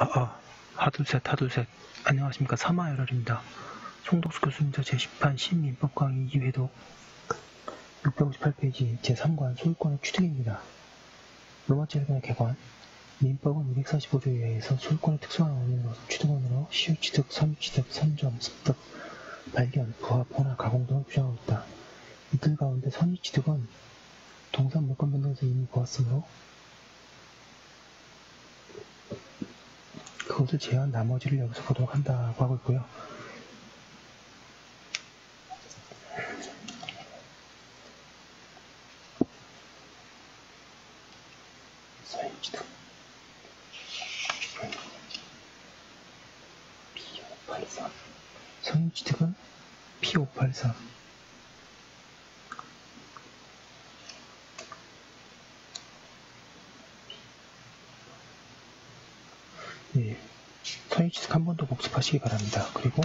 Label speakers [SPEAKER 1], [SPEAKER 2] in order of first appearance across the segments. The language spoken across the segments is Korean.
[SPEAKER 1] 아, 아, 하둘셋, 하둘셋. 안녕하십니까. 사마열혈입니다. 송덕수 교수님자 제10판 시민법 강의 2회독 658페이지 제3관 소유권의 취득입니다. 로마제일관의 개관 민법은 245조에 의해서 소유권의 특수한 원인으로 취득원으로 시효취득, 섬유취득, 선점, 습득, 발견, 부합, 혼합, 가공 등을 규정하고 있다. 이들 가운데 선유취득은 동산 물권 변동에서 이미 보았으므로 그것을 제외한 나머지를 여기서 보도록 한다고 하고 있고요. 사인지도 P583 성인지득은 P583 예, 서인지득 한번 더 복습하시기 바랍니다. 그리고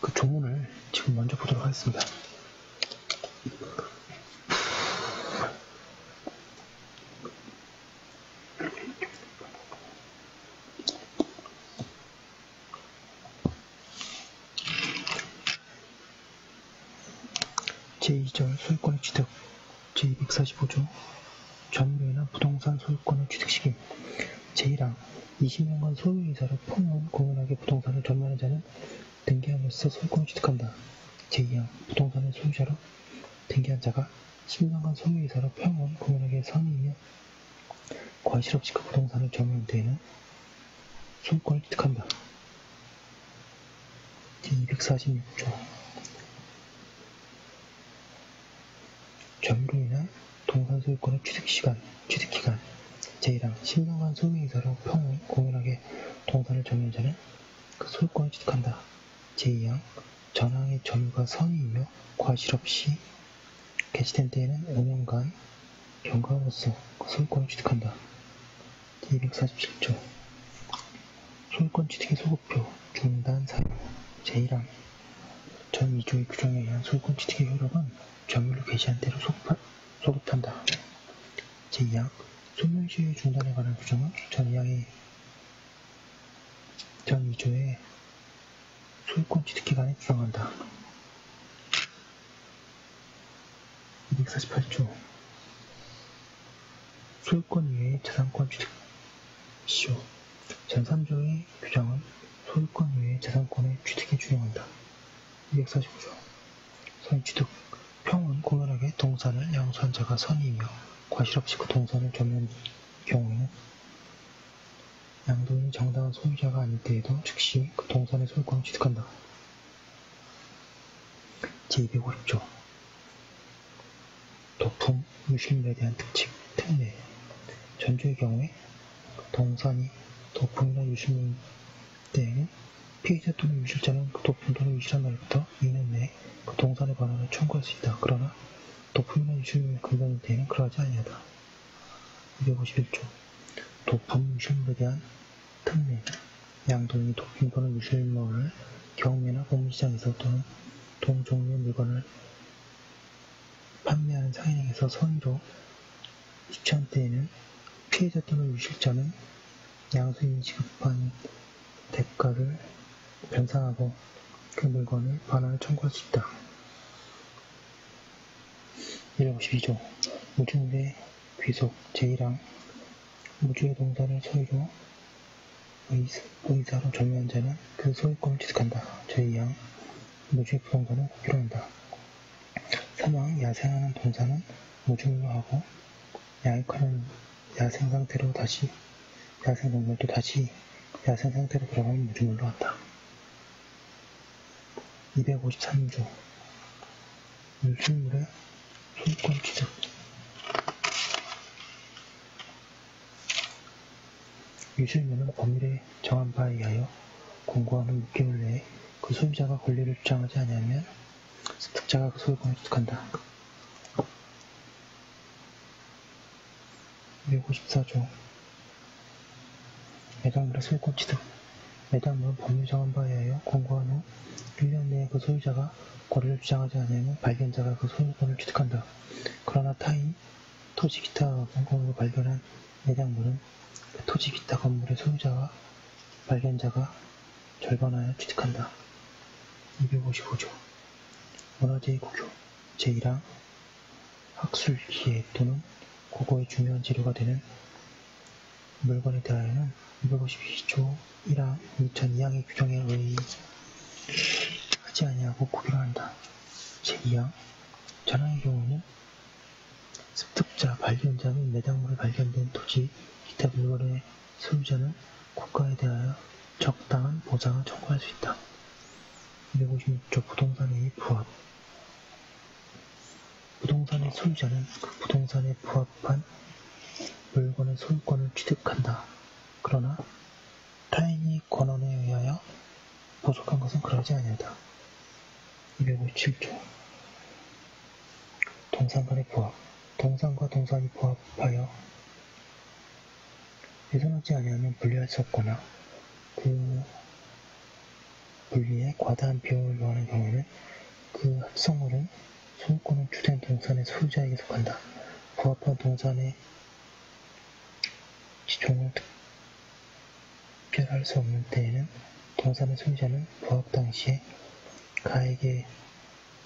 [SPEAKER 1] 그 조문을 지금 먼저 보도록 하겠습니다. 제2절 소유권의 취득 제245조 전유인한 부동산 소유권의 취득 시기 제1항 20년간 소유이사로 폭언 공연하게 부동산을 전매하는 자는 등기함으로써 소유권을 취득한다. 제2항 부동산의 소유자로 등기한 자가 10년간 소유이사로 평온 공연하게 선의이며 과실 없이 그 부동산을 점유한 때에는 소유권을 취득한다. 제246조 점유로 인한 동산 소유권의 취득 시간, 취득 기간 제1항 10년간 소유이사로 평온 공연하게 동산을 점유한 자는 그 소유권을 취득한다. 제2항 전항의 점유가 선의이며 과실 없이 개시된 때에는 5년간 경과함으로써 그 소유권을 취득한다. 제247조 소유권 취득의 소급표 중단 사유 제1항 전 2조의 규정에 의한 소유권 취득의 효력은 점유를 개시한 대로 소급, 소급한다. 제2항 소멸시효 중단에 관한 규정은 전 2항의 전 2조의 소유권 취득 기간에 규정한다. 248조 소유권 이외의 재산권 취득 시효 전 3조의 규정은 소유권 이외의 재산권의 취득에 준용한다. 245조 선취득 평은 공연하게 동산을 양수한 자가 선이며 과실 없이 그 동산을 점유한 경우에는 양도인이 정당한 소유자가 아닐 때에도 즉시 그 동산의 소유권을 취득한다. 제250조 도품, 유실물에 대한 특칙, 특례 전조의 경우에 동산이 도품이나 유실물 때에는 피해자 또는 유실자는 그 도품 또는 유실한 날부터 2년 내에 그 동산의 반환을 청구할 수 있다. 그러나 도품이나 유실물이 금전일 때에는 그러하지 아니하다. 251조 도품, 유실물에 대한 특례 양도인이 도품 또는 유실물을 경매나 공시장에서 또는 동종류의 물건을 판매하는 상인에게서 선의로 시청한 때에는 피해자 또는 유실자는 양수인이 지급한 대가를 변상하고 그 물건을 반환을 청구할 수 있다. 252조 무주물의 귀속 제1항 무주의 동산을 소유로 의사로 점유한 자는 그 소유권을 취득한다. 제2항 무주의 부동산은 국기로 한다. 3항 야생하는 동산은 무주물로 하고 야익하는 야생 상태로 다시 야생 동물도 다시 야생 상태로 돌아가면 무주물로 한다. 253조 유실물의 취득 유실물은 법률에 정한 바에 의하여 공고하는 6개월 내에 그 소유자가 권리를 주장하지 아니하면 습득자가 그 소유권을 취득한다. 254조. 매장물의 소유권 취득 매장물은 법률 정한 바에 의하여 공고한 후 1년 내에 그 소유자가 권리를 주장하지 않으면 발견자가 그 소유권을 취득한다. 그러나 타인, 토지 기타 공공으로 발견한 매장물은 그 토지 기타 건물의 소유자와 발견자가 절반하여 취득한다. 255조 문화재의 구교 제1항 학술, 기회 또는 국어의 중요한 재료가 되는 물건에 대하여는 252조 1항 2002항의 규정에 의하지 아니하고 구별을 한다. 제2항 전항의 경우에는 습득자, 발견자 및 매장물에 발견된 토지, 기타 물건의 소유자는 국가에 대하여 적당한 보상을 청구할 수 있다. 256조 부동산의 부합 부동산의 소유자는 그 부동산에 부합한 소유권을 취득한다. 그러나 타인이 권한에 의하여 보속한 것은 그러지 아니하다. 257조 동산 간의 부합 동산과 동산이 부합하여 훼손하지 아니하면 분리할 수 없거나 그 분리에 과다한 비용을 요하는 경우에는 그 합성물은 소유권은 주된 동산의 소유자에게 속한다. 부합한 동산의 지종을 특별할 수 없는 때에는 동산의 소유자는 부합 당시에 가액의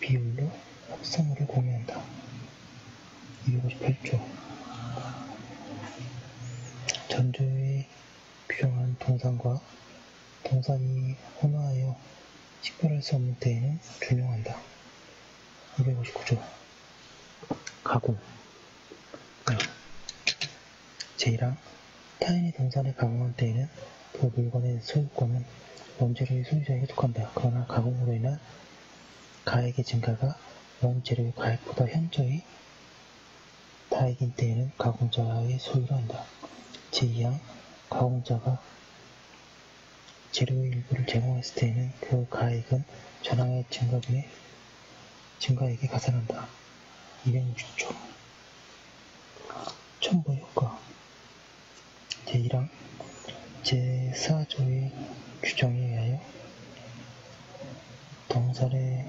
[SPEAKER 1] 비율로 합성물을 공유한다. 258조 전조에 규정한 동산과 동산이 혼화하여 식별할 수 없는 때에는 준용한다. 259조 가공 제1항 타인이 동산을 가공한 때에는 그 물건의 소유권은 원재료의 소유자에게 속한다. 그러나 가공으로 인한 가액의 증가가 원재료의 가액보다 현저히 다액인 때에는 가공자의 소유로 한다. 제2항 가공자가 재료의 일부를 제공했을 때에는 그 가액은 전항의 증가분의 증가액에 가산한다. 260조 첨부 효과 제1항 제4조의 규정에 의하여 동산의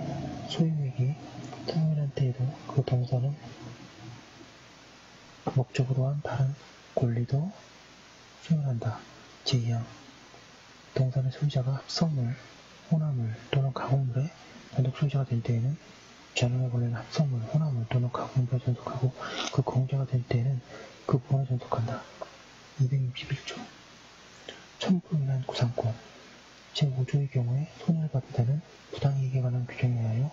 [SPEAKER 1] 소유액이 통일한 때에도 그 동산은 목적으로 한 다른 권리도 수용한다. 제2항 동산의 소유자가 합성물, 혼합물 또는 가공물의 단독 소유자가 될 때에는 전원에 걸리는 합성물, 혼합물 또는 가공물에 전속하고 그 공자가 될 때에는 그 부분에 전속한다. 261조 첨부로 인한 구상권 제5조의 경우에 손해를 받는다는 부당이익에 관한 규정에 의하여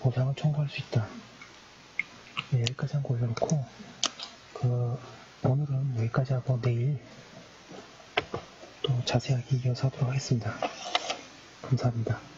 [SPEAKER 1] 보상을 청구할 수 있다. 네, 여기까지 한 거 올려놓고 그 오늘은 여기까지 하고 내일 또 자세하게 이어서 하도록 하겠습니다. 감사합니다.